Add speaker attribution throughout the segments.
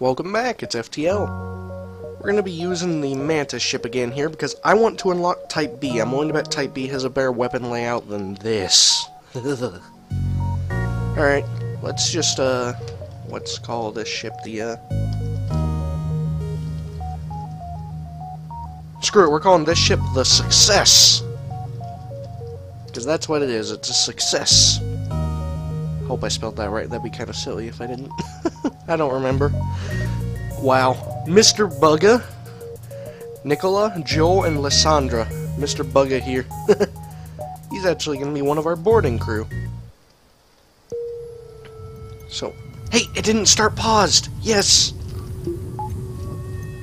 Speaker 1: Welcome back, it's FTL. We're going to be using the Mantis ship again here because I want to unlock Type B. I'm willing to bet Type B has a better weapon layout than this. Alright, let's just, uh, let's call this ship the, uh... Screw it, we're calling this ship the Success. Because that's what it is, it's a success. Hope I spelled that right, that'd be kind of silly if I didn't. I don't remember. Wow. Mr. Bugga, Nicola, Joel, and Lysandra. Mr. Bugga here. He's actually going to be one of our boarding crew. So, hey, it didn't start paused. Yes.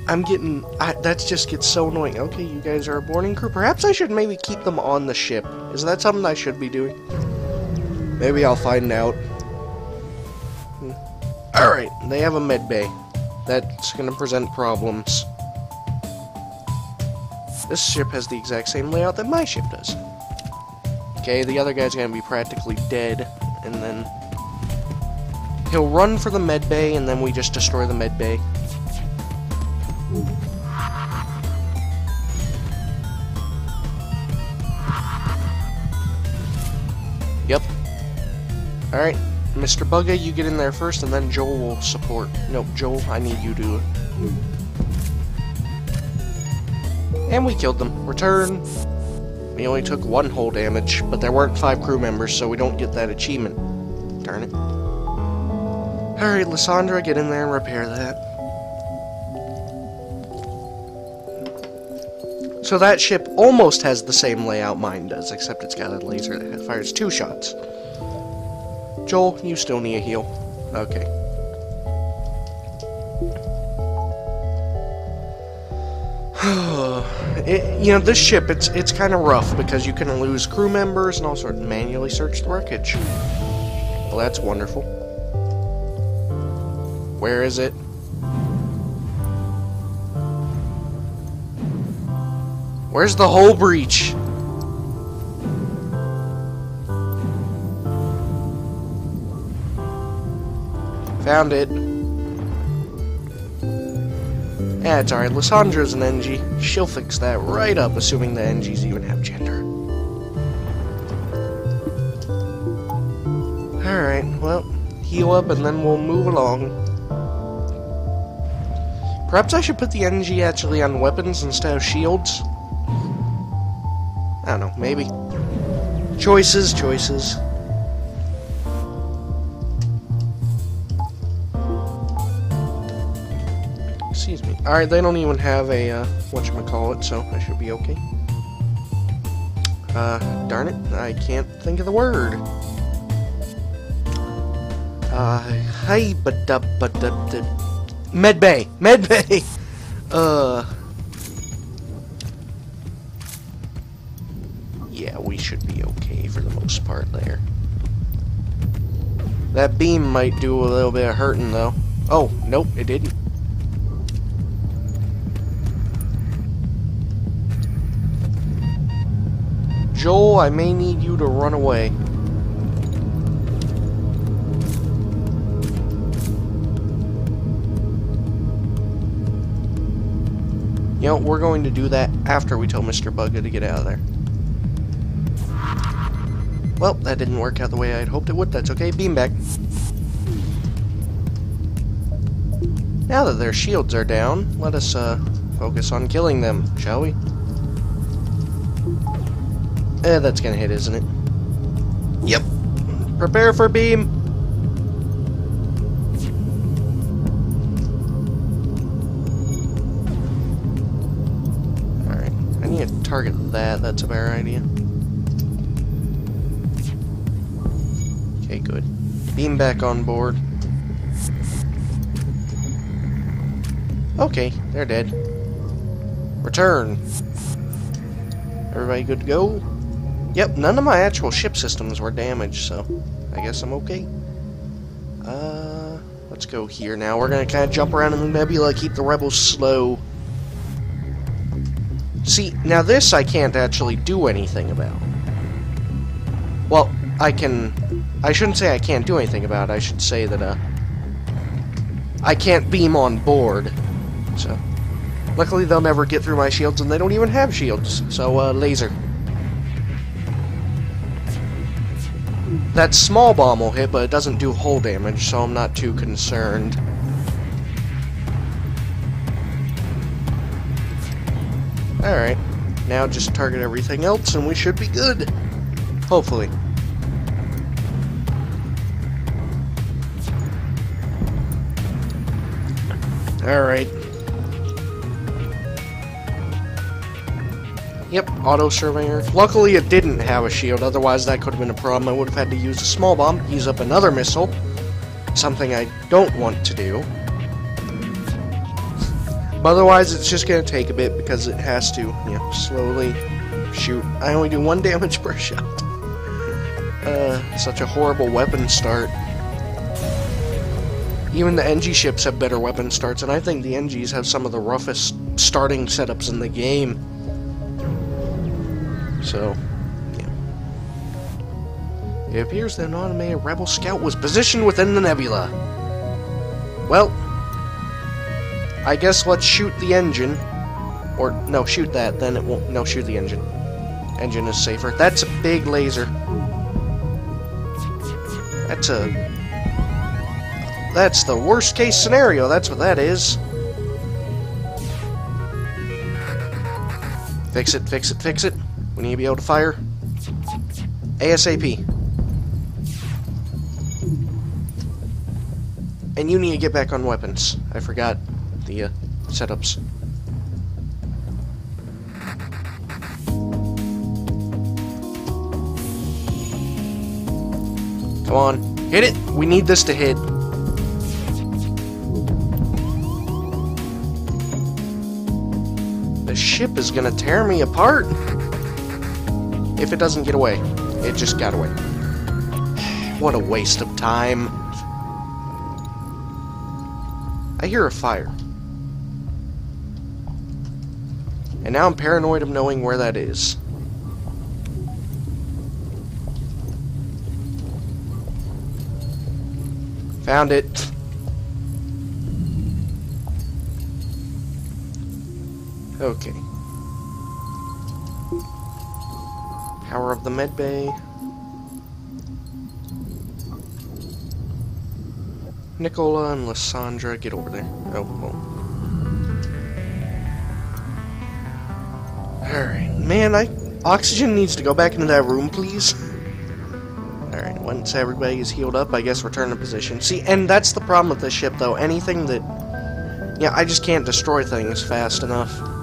Speaker 1: I'm getting, I, that just gets so annoying. Okay, you guys are a boarding crew. Perhaps I should maybe keep them on the ship. Is that something I should be doing? Maybe I'll find out. Hmm. Alright, they have a med bay. That's gonna present problems. This ship has the exact same layout that my ship does. Okay, the other guy's gonna be practically dead, and then he'll run for the med bay, and then we just destroy the med bay. Alright, Mr. Bugga, you get in there first, and then Joel will support. Nope, Joel, I need you to... And we killed them. Return. We only took one hull damage, but there weren't five crew members, so we don't get that achievement. Darn it. Alright, Lysandra, get in there and repair that. So that ship almost has the same layout mine does, except it's got a laser that fires two shots. Joel, you still need a heal. Okay. it, you know, this ship, it's it's kind of rough because you can lose crew members and also manually search the wreckage. Well, that's wonderful. Where is it? Where's the hull breach? Found it. Yeah, it's alright. Lysandra's an Engi. She'll fix that right up, assuming the Engis even have gender. Alright, well, heal up and then we'll move along. Perhaps I should put the Engi actually on weapons instead of shields? I don't know, maybe. Choices, choices. Alright, they don't even have a, uh, whatchamacallit, so I should be okay. Uh, darn it, I can't think of the word. Uh, hi, but da, but da, da, medbay, medbay. Uh, yeah, we should be okay for the most part there. That beam might do a little bit of hurting though. Oh, nope, it didn't. Joel, I may need you to run away. You know, we're going to do that after we tell Mr. Bugga to get out of there. Well, that didn't work out the way I'd hoped it would. That's okay. Beam back. Now that their shields are down, let us uh, focus on killing them, shall we? Eh, that's gonna hit, isn't it? Yep. Prepare for beam! Alright, I need to target that, that's a better idea. Okay, good. Beam back on board. Okay, they're dead. Return. Everybody good to go? Yep, none of my actual ship systems were damaged, so I guess I'm okay. Uh, let's go here now. We're gonna kind of jump around in the nebula, keep the rebels slow. See, now this I can't actually do anything about. Well, I can... I shouldn't say I can't do anything about it. I should say that, uh... I can't beam on board. So, luckily they'll never get through my shields, and they don't even have shields. So, uh, laser. That small bomb will hit, but it doesn't do hull damage, so I'm not too concerned. Alright, now just target everything else and we should be good. Hopefully. Alright. Yep, auto surveyor. Luckily it didn't have a shield, otherwise that could have been a problem. I would have had to use a small bomb, use up another missile. Something I don't want to do. But otherwise it's just gonna take a bit because it has to, you know, slowly shoot. I only do one damage per shot. Uh, such a horrible weapon start. Even the Engi ships have better weapon starts, and I think the Engis have some of the roughest starting setups in the game. So, yeah. It appears that an automated rebel scout was positioned within the nebula. Well, I guess let's shoot the engine. Or, no, shoot that, then it won't... No, shoot the engine. Engine is safer. That's a big laser. That's a that's the worst case scenario, that's what that is. Fix it, fix it, fix it. We need to be able to fire. ASAP. And you need to get back on weapons. I forgot the uh, setups. Come on. Hit it! We need this to hit. The ship is gonna tear me apart. If it doesn't get away. It just got away. What a waste of time. I hear a fire. And now I'm paranoid of knowing where that is. Found it. Okay. Power med bay. Nicola and Lysandra, get over there. Oh, well. Alright, man, I... Oxygen needs to go back into that room, please. Alright, once everybody is healed up, I guess return to position. See, and that's the problem with this ship, though. Anything that... Yeah, I just can't destroy things fast enough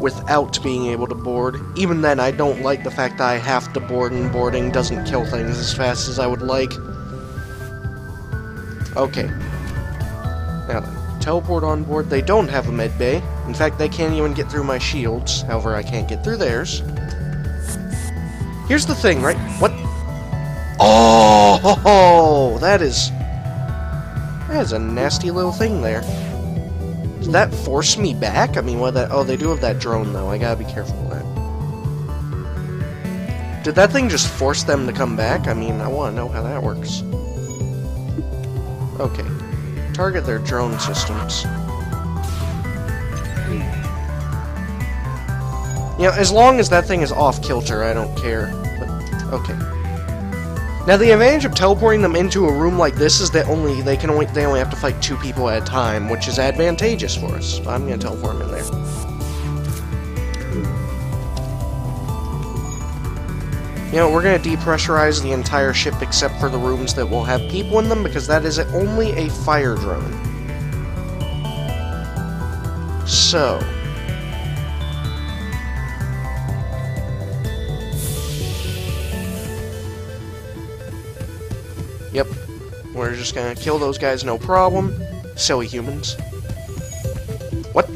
Speaker 1: without being able to board. Even then, I don't like the fact that I have to board and boarding doesn't kill things as fast as I would like. Okay. Now teleport on board. They don't have a med bay. In fact, they can't even get through my shields. However, I can't get through theirs. Here's the thing, right? What? Oh, that is... That is a nasty little thing there. Did that force me back? I mean, what that... Oh, they do have that drone, though. I gotta be careful with that. Did that thing just force them to come back? I mean, I want to know how that works. Okay. Target their drone systems. You know, as long as that thing is off kilter, I don't care. But, okay. Now the advantage of teleporting them into a room like this is that only they can only they only have to fight two people at a time, which is advantageous for us. I'm gonna teleport them in there. You know, we're gonna depressurize the entire ship except for the rooms that will have people in them because that is only a fire drone. So, We're just gonna kill those guys, no problem. Silly humans. What?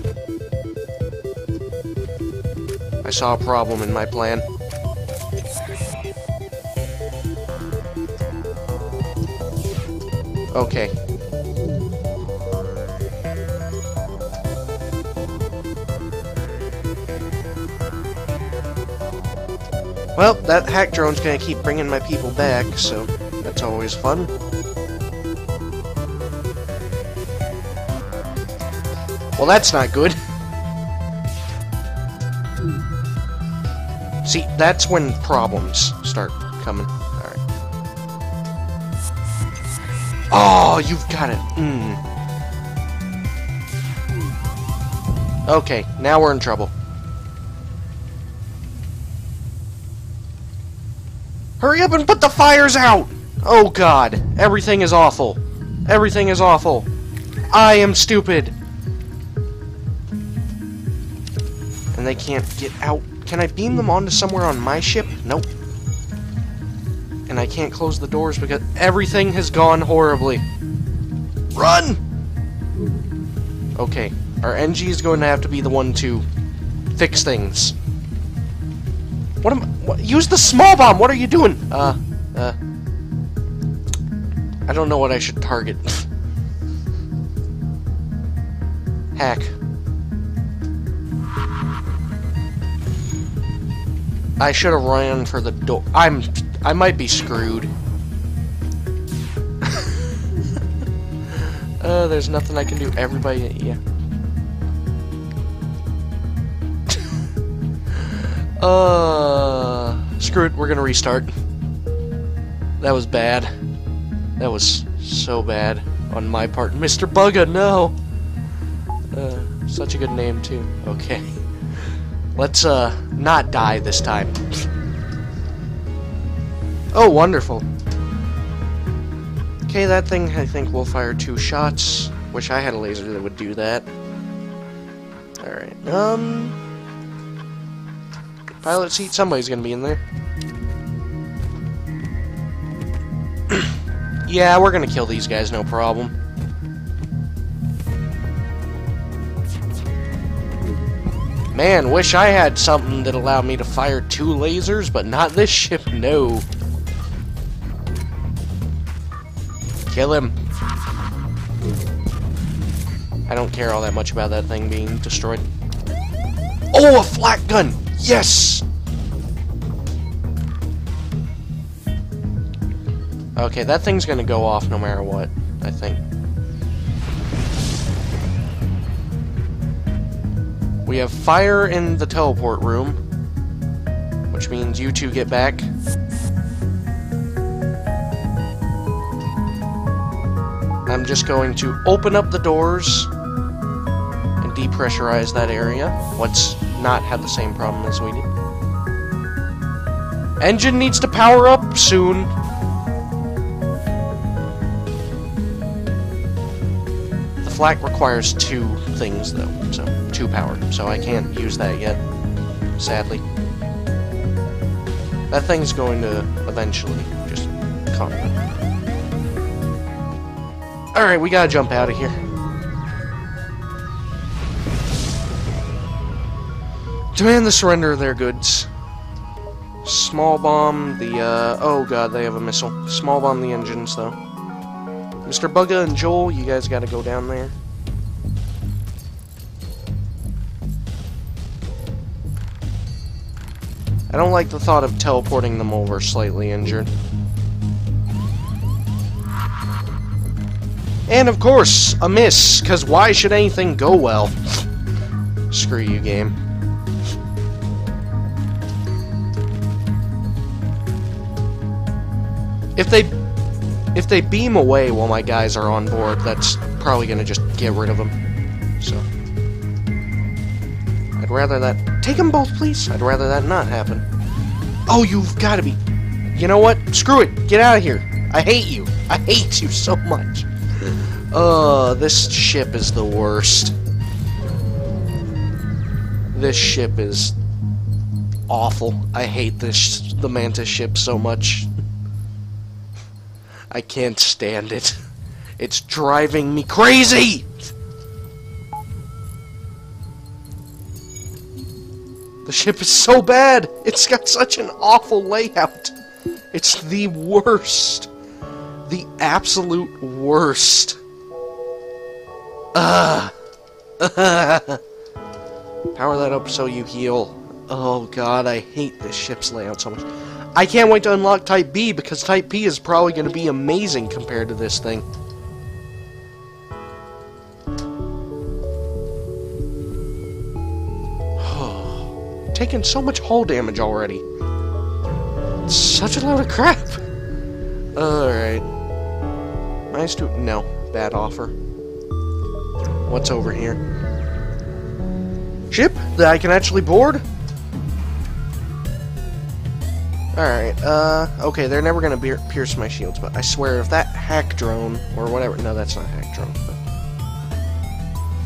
Speaker 1: I saw a problem in my plan. Okay. Well, that hack drone's gonna keep bringing my people back, so... That's always fun. Well, that's not good. See, that's when problems start coming. Alright. Oh, you've got it. Mm. Okay, now we're in trouble. Hurry up and put the fires out! Oh god, everything is awful. Everything is awful. I am stupid. And they can't get out. Can I beam them onto somewhere on my ship? Nope. And I can't close the doors because everything has gone horribly. Run! Okay, our Engi is going to have to be the one to fix things. What am what, use the small bomb. What are you doing? Uh, uh. I don't know what I should target. Hack. I should have ran for the door. I'm. I might be screwed. uh, there's nothing I can do. Everybody, yeah. uh, screw it. We're gonna restart. That was bad. That was so bad on my part. Mr. Bugga, no! Uh, such a good name, too. Okay. Let's, uh, not die this time. Oh, wonderful. Okay, that thing, I think, will fire two shots. Wish I had a laser that would do that. Alright, um... Pilot seat, somebody's gonna be in there. yeah, we're gonna kill these guys, no problem. Man, wish I had something that allowed me to fire two lasers, but not this ship, no. Kill him. I don't care all that much about that thing being destroyed. Oh, a flak gun! Yes! Okay, that thing's gonna go off no matter what, I think. We have fire in the teleport room, which means you two get back. I'm just going to open up the doors and depressurize that area. Let's not have the same problem as we did. Engine needs to power up soon. Flak requires two things, though, so two power, so I can't use that yet, sadly. That thing's going to eventually just come. Alright, we gotta jump out of here. Demand the surrender of their goods. Small bomb the, uh, oh god, they have a missile. Small bomb the engines, though. Mr. Bugga and Joel, you guys gotta go down there. I don't like the thought of teleporting them over slightly injured. And of course, a miss, because why should anything go well? Screw you, game. If they if they beam away while my guys are on board, that's probably gonna just get rid of them. So I'd rather that take them both, please. I'd rather that not happen. Oh, you've got to be. You know what? Screw it. Get out of here. I hate you. I hate you so much. Uh, this ship is the worst. This ship is awful. I hate this the Mantis ship so much. I can't stand it. It's driving me crazy! The ship is so bad! It's got such an awful layout! It's the worst. The absolute worst. Ugh. Power that up so you heal. Oh god, I hate this ship's layout so much. I can't wait to unlock Type B because Type B is probably going to be amazing compared to this thing. Taking so much hull damage already. Such a lot of crap. Alright. Nice to... No. Bad offer. What's over here? Ship that I can actually board? Alright, uh, okay, they're never gonna pierce my shields, but I swear if that hack drone, or whatever, no, that's not hack drone, but...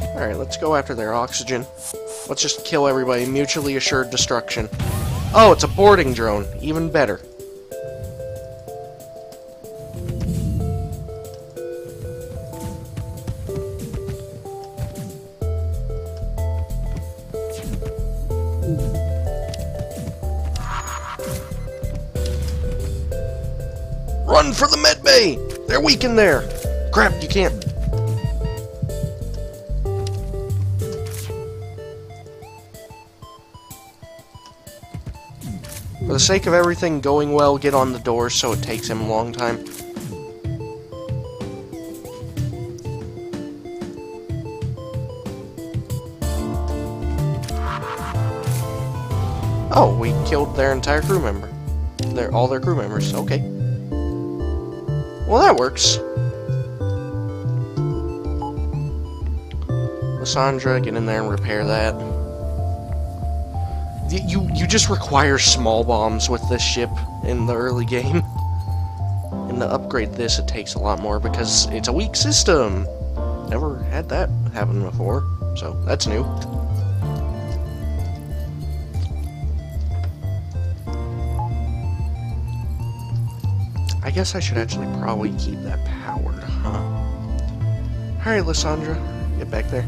Speaker 1: Alright, let's go after their oxygen. Let's just kill everybody, mutually assured destruction. Oh, it's a boarding drone, even better. They're weak in there! Crap, you can't... For the sake of everything going well, get on the doors so it takes him a long time. Oh, we killed their entire crew member. Their, all their crew members, okay. Well, that works. Lysandra, get in there and repair that. You, you just require small bombs with this ship in the early game. And to upgrade this, it takes a lot more because it's a weak system. Never had that happen before, so that's new. I guess I should actually probably keep that powered, huh? Alright, Lysandra, get back there.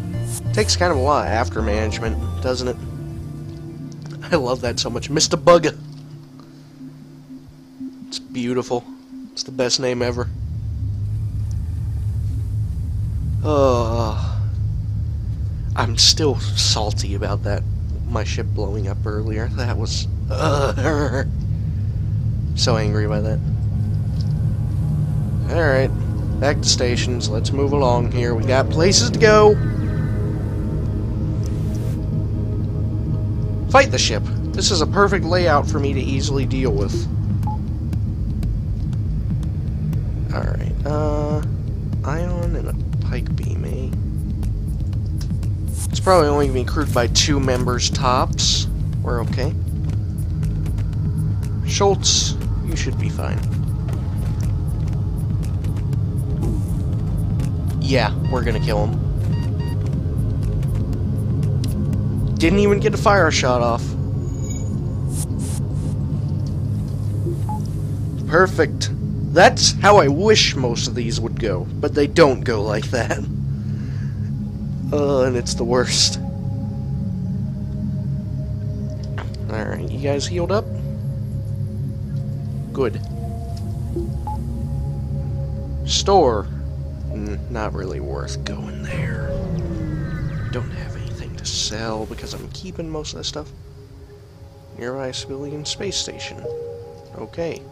Speaker 1: Takes kind of a lot after management, doesn't it? I love that so much. Mr. Bugger! It's beautiful. It's the best name ever. Oh, I'm still salty about that. My ship blowing up earlier. That was... Uh, so angry by that. Alright, back to stations. Let's move along here. We got places to go. Fight the ship. This is a perfect layout for me to easily deal with. Alright, uh... Ion and a pike beam, eh? It's probably only going to be crewed by two members tops. We're okay. Schultz, you should be fine. Yeah, we're gonna kill him. Didn't even get a fire shot off. Perfect. That's how I wish most of these would go, but they don't go like that. Uh, and it's the worst. Alright, you guys healed up? Good. Store not really worth going there. Don't have anything to sell because I'm keeping most of that stuff. Nearby civilian space station. Okay.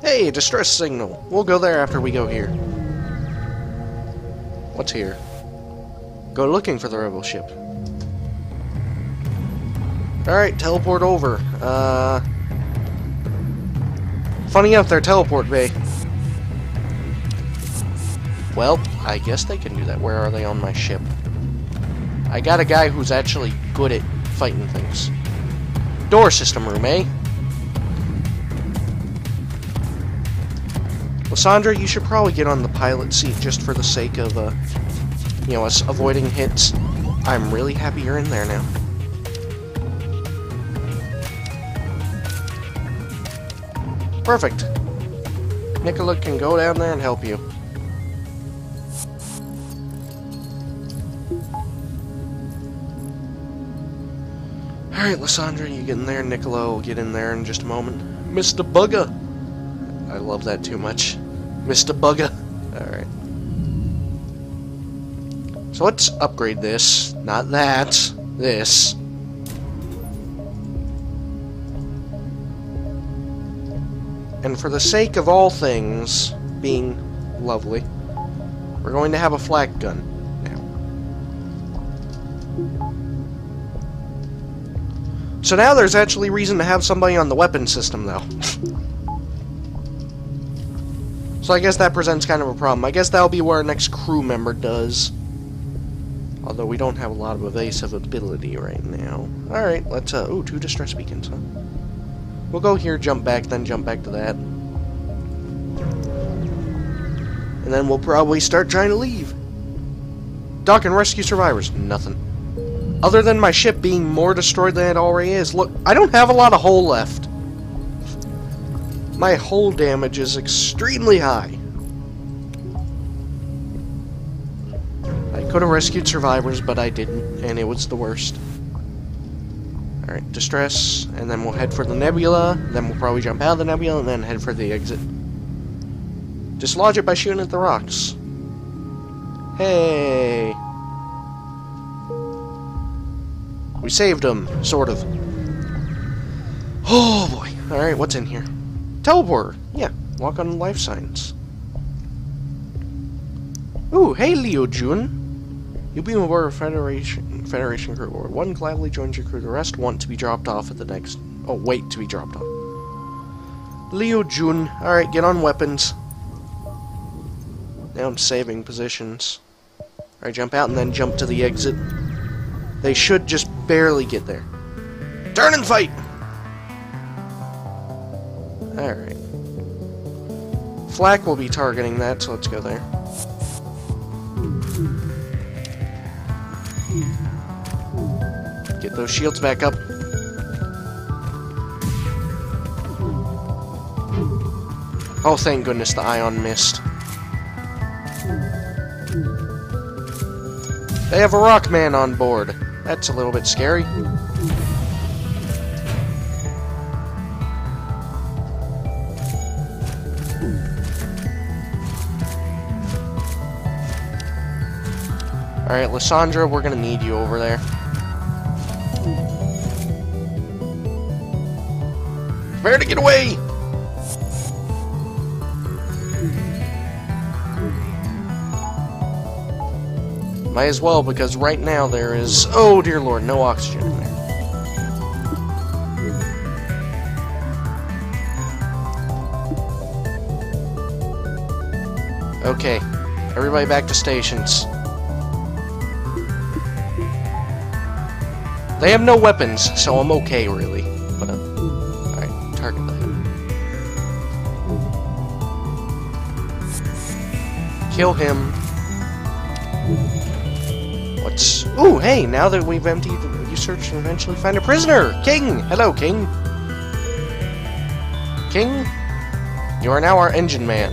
Speaker 1: Hey, distress signal. We'll go there after we go here. What's here? Go looking for the rebel ship. Alright, teleport over. Uh... Funny enough, their teleport bay. Well, I guess they can do that. Where are they on my ship? I got a guy who's actually good at fighting things. Door system room, eh? Lysandra, you should probably get on the pilot seat just for the sake of, uh, you know, us avoiding hits. I'm really happy you're in there now. Perfect. Nicola can go down there and help you. Alright, Lysandra, you get in there. Niccolo will get in there in just a moment. Mr. Bugger! I love that too much. Mr. Bugger! Alright. So let's upgrade this. Not that. This. And for the sake of all things being lovely, we're going to have a flak gun. So now there's actually reason to have somebody on the weapon system, though. so I guess that presents kind of a problem. I guess that'll be where our next crew member does. Although we don't have a lot of evasive ability right now. Alright, let's, uh, ooh, two distress beacons, huh? We'll go here, jump back, then jump back to that. And then we'll probably start trying to leave. Dock and rescue survivors. Nothing. Other than my ship being more destroyed than it already is. Look, I don't have a lot of hull left. My hull damage is extremely high. I could have rescued survivors, but I didn't, and it was the worst. Alright, distress, and then we'll head for the nebula, then we'll probably jump out of the nebula, and then head for the exit. Dislodge it by shooting at the rocks. Hey! We saved him, sort of. Oh boy. Alright, what's in here? Teleporter! Yeah, walk on life signs. Ooh, hey Leo Jun! You'll be aboard a Federation Federation crew. Or one gladly joins your crew. The rest want to be dropped off at the next. Oh, wait to be dropped off. Leo Jun. Alright, get on weapons. Now I'm saving positions. Alright, jump out and then jump to the exit. They should just barely get there. Turn and fight! Alright. Flak will be targeting that, so let's go there. Get those shields back up. Oh, thank goodness the ion missed. They have a Rockman on board. That's a little bit scary. Alright, Lysandra, we're gonna need you over there. Prepare to get away! Might as well, because right now there is... Oh, dear lord, no oxygen in there. Okay, everybody back to stations. They have no weapons, so I'm okay, really. But, uh, alright, target that. Kill him. Ooh, hey, now that we've emptied, you search and eventually find a prisoner! King! Hello, King! King, you are now our engine man.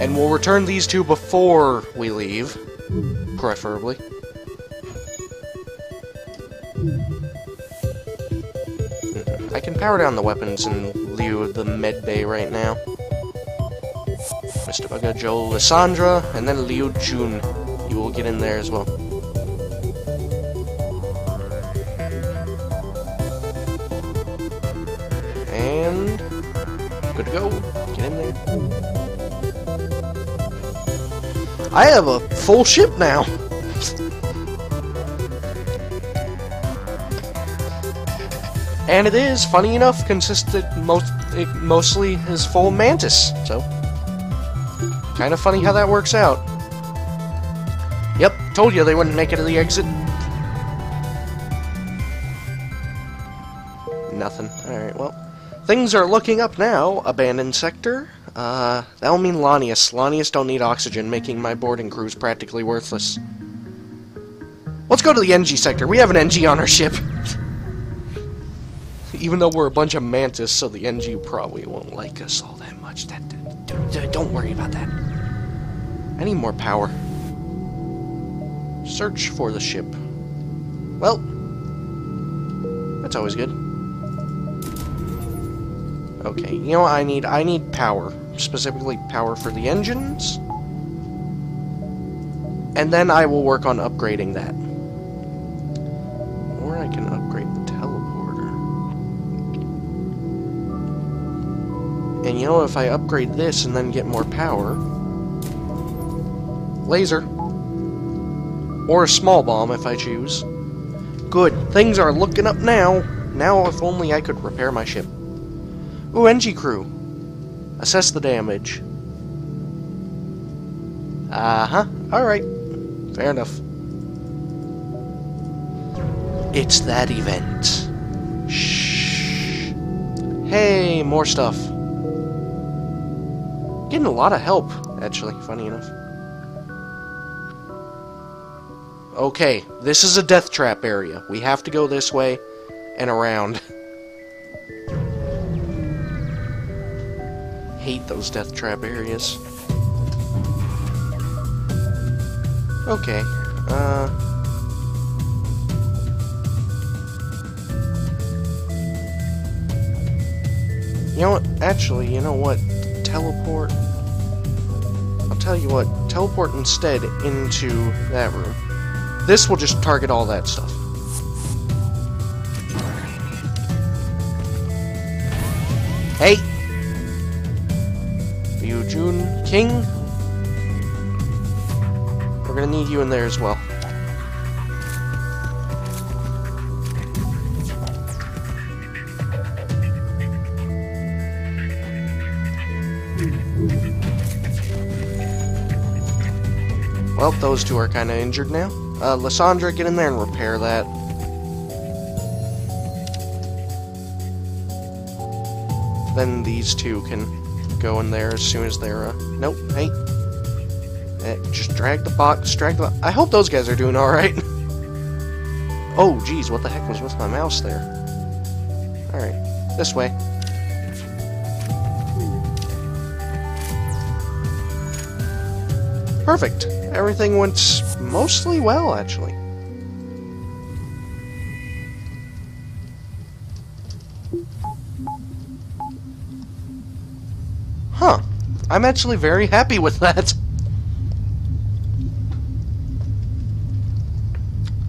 Speaker 1: And we'll return these two before we leave, preferably. Mm-hmm. I can power down the weapons in lieu of the med bay right now. Mr. Bugga, Joel, Lysandra, and then Leo Jun. You will get in there as well. And... Good to go. Get in there. I have a full ship now! And it is, funny enough, consisted most it mostly is full mantis. So, kind of funny how that works out. Yep, told you they wouldn't make it to the exit. Things are looking up now. Abandoned sector. Uh, that'll mean Lanius. Lanius don't need oxygen, making my boarding crews practically worthless. Let's go to the Engi sector. We have an Engi on our ship. Even though we're a bunch of mantis, so the Engi probably won't like us all that much. That, don't worry about that. I need more power. Search for the ship. Well, that's always good. Okay, you know what I need? I need power. Specifically power for the engines. And then I will work on upgrading that. Or I can upgrade the teleporter. And you know, if I upgrade this and then get more power... Laser. Or a small bomb if I choose. Good. Things are looking up now. Now, if only I could repair my ship. Engi crew. Assess the damage. Uh-huh. Alright. Fair enough. It's that event. Shh. Hey, more stuff. Getting a lot of help, actually, funny enough. Okay, this is a death trap area. We have to go this way and around. Hate those death trap areas. Okay, uh... You know what? Actually, you know what? Teleport. I'll tell you what. Teleport instead into that room. This will just target all that stuff. Hey! King? We're gonna need you in there as well. Well, those two are kind of injured now. Uh, Lysandra, get in there and repair that. Then these two can go in there as soon as they're, uh... Nope, hey. Eh, just drag the box, drag the... I hope those guys are doing alright. oh, geez, what the heck was with my mouse there? Alright, this way. Perfect. Everything went mostly well, actually. I'm actually very happy with that.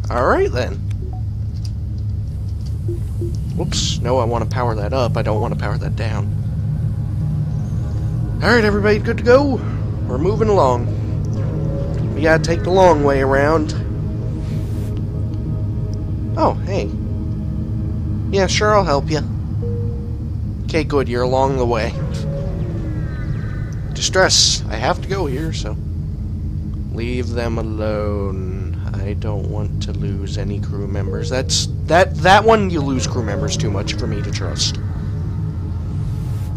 Speaker 1: Alright then. Whoops. No, I want to power that up. I don't want to power that down. Alright, everybody, good to go? We're moving along. We gotta take the long way around. Oh, hey. Yeah, sure, I'll help you. Okay, good, you're along the way. Distress, I have to go here, so... Leave them alone. I don't want to lose any crew members. That's... That, that one, you lose crew members too much for me to trust.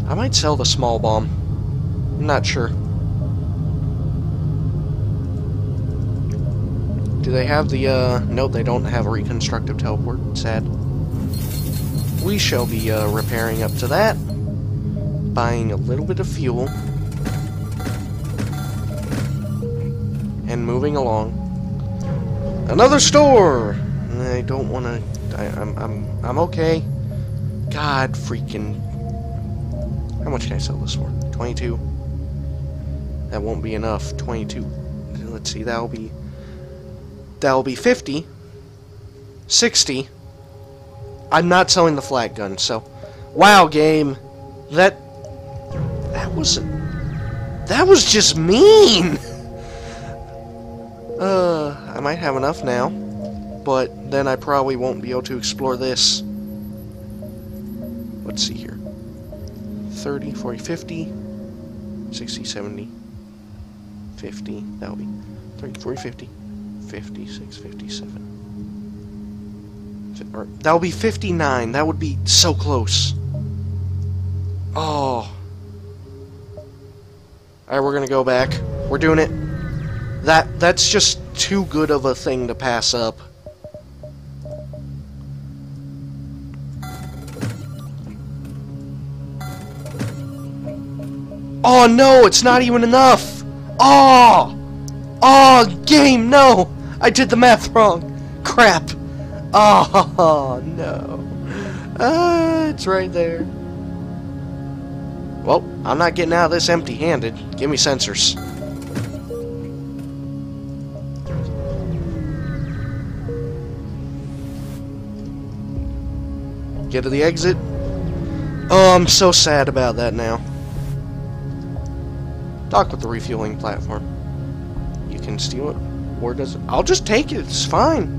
Speaker 1: I might sell the small bomb. I'm not sure. Do they have the, uh... No, they don't have a reconstructive teleport. Sad. We shall be, uh, repairing up to that. Buying a little bit of fuel. And moving along. Another store! I don't want to... I'm, I'm, I'm okay. God freaking... How much can I sell this for? 22? That won't be enough. 22. Let's see, that'll be that'll be 50, 60. I'm not selling the flak gun, so... Wow, game. That... That was... That was just mean! Uh, I might have enough now. But then I probably won't be able to explore this. Let's see here. 30, 40, 50, 60, 70, 50. That'll be 30, 40, 50. 56, 57. Or, that'll be 59. That would be so close. Oh. Alright, we're gonna go back. We're doing it. That That's just too good of a thing to pass up. Oh no, it's not even enough! Oh! Oh, game, no! I did the math wrong. Crap. Oh, no. Uh, it's right there. Well, I'm not getting out of this empty-handed. Give me sensors. Get to the exit. Oh, I'm so sad about that now. Dock with the refueling platform. You can steal it. Or does it? I'll just take it. It's fine.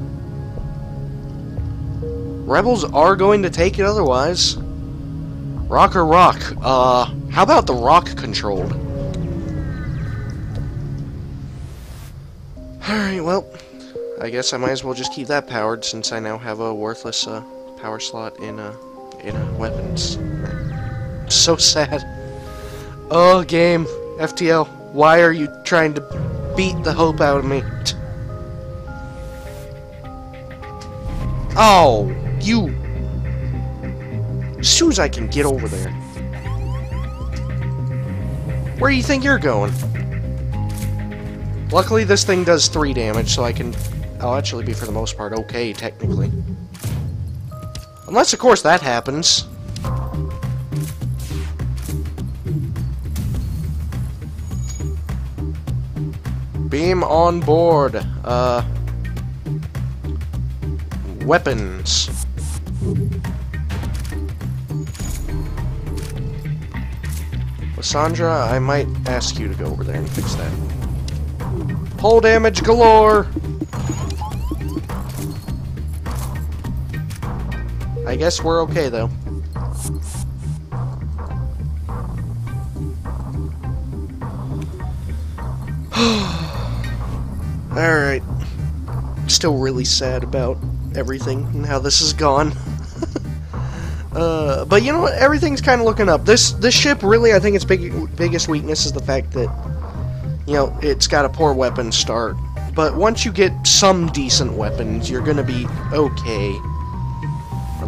Speaker 1: Rebels are going to take it otherwise. Rock or rock? Uh, how about the rock controlled? Alright, well, I guess I might as well just keep that powered since I now have a worthless uh, power slot in uh, in uh, weapons. So sad. Oh, game. FTL, why are you trying to beat the hope out of me? Oh, you... As soon as I can get over there. Where do you think you're going? Luckily, this thing does 3 damage, so I can... I'll actually be, for the most part, okay, technically. Unless, of course, that happens. Beam on board. Uh... Weapons. Lysandra, I might ask you to go over there and fix that. Hull damage galore! I guess we're okay, though. Alright. Still really sad about everything and how this has gone. uh, but you know what? Everything's kind of looking up. This this ship really, I think its big, biggest weakness is the fact that, you know, it's got a poor weapon start. But once you get some decent weapons, you're going to be okay.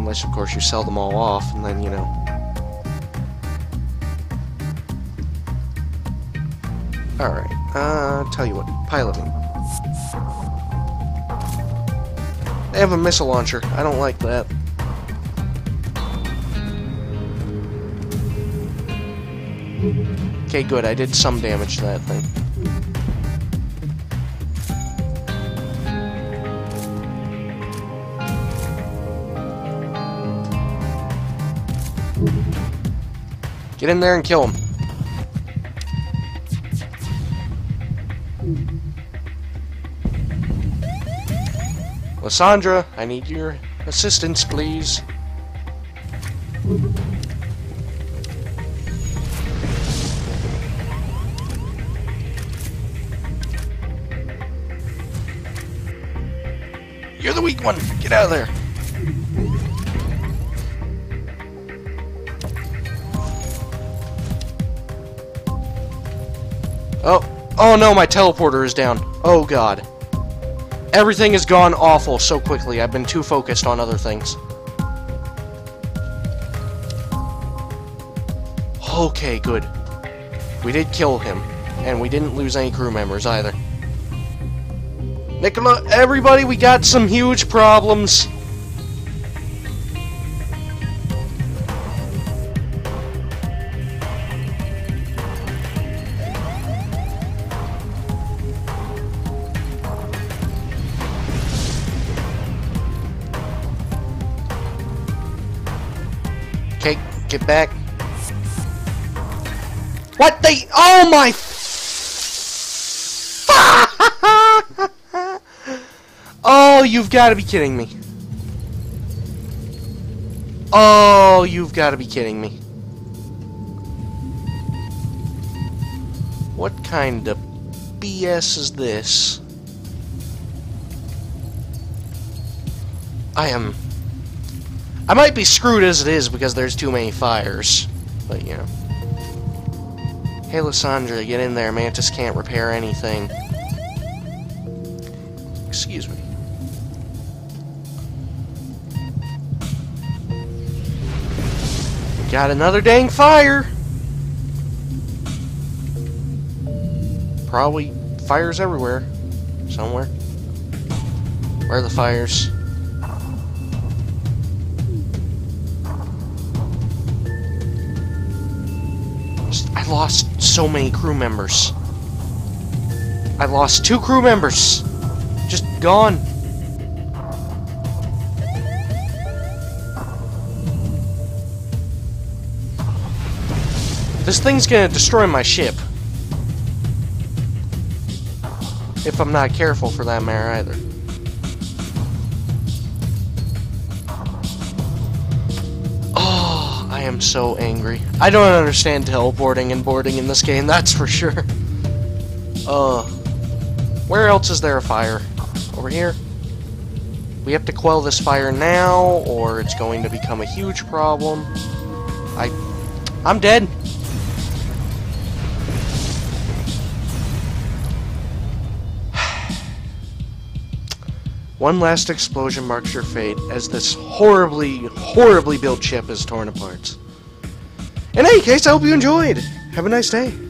Speaker 1: Unless, of course, you sell them all off, and then, you know... Alright, uh, tell you what, piloting. They have a missile launcher. I don't like that. Okay, good. I did some damage to that thing. Get in there and kill him. Lysandra, I need your assistance, please. You're the weak one. Get out of there. Oh, oh no, my teleporter is down. Oh god. Everything has gone awful so quickly. I've been too focused on other things. Okay, good. We did kill him, and we didn't lose any crew members either. Nicola, everybody, we got some huge problems. Get back. What the? Oh my! oh, you've got to be kidding me. Oh, you've got to be kidding me. What kind of BS is this? I am I might be screwed as it is because there's too many fires. But, you know. Hey, Lysandra, get in there. Mantis can't repair anything. Excuse me. Got another dang fire! Probably fires everywhere. Somewhere. Where are the fires? Lost so many crew members. I lost two crew members. Just gone. This thing's gonna destroy my ship. If I'm not careful for that matter either. Am so angry. I don't understand teleporting and boarding in this game, that's for sure. Uh, where else is there a fire? Over here? We have to quell this fire now, or it's going to become a huge problem. I... I'm dead. One last explosion marks your fate as this horribly, horribly built ship is torn apart. In any case, I hope you enjoyed. Have a nice day.